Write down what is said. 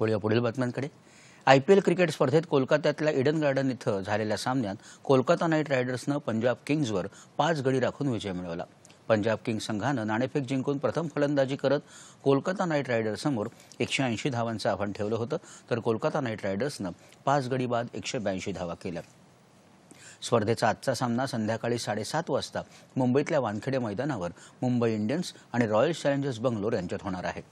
वळूया पुढील बातम्यांकडे. आय पी एल क्रिकेट स्पर्धेत कोलकात्यातल्या इडन गार्डन इथं झालेल्या सामन्यात कोलकाता नाईट रायडर्सनं पंजाब किंग्जवर पाच गडी राखून विजय मिळवला. पंजाब किंग्ज संघानं नाणेफेक जिंकून प्रथम फलंदाजी करत कोलकाता नाईट रायडर्ससमोर एकशे ऐंशी धावांचं आव्हान ठेवलं होतं तर कोलकाता नाईट रायडर्सनं पाच गडी बाद एकशे ब्याऐंशी धावा केल्या. स्पर्धेचा आजचा सामना संध्याकाळी साडेसात वाजता मुंबईतल्या वानखेडे मैदानावर मुंबई इंडियन्स आणि रॉयल चॅलेंजर्स बंगलोर यांच्यात होणार आहे.